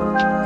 Bye.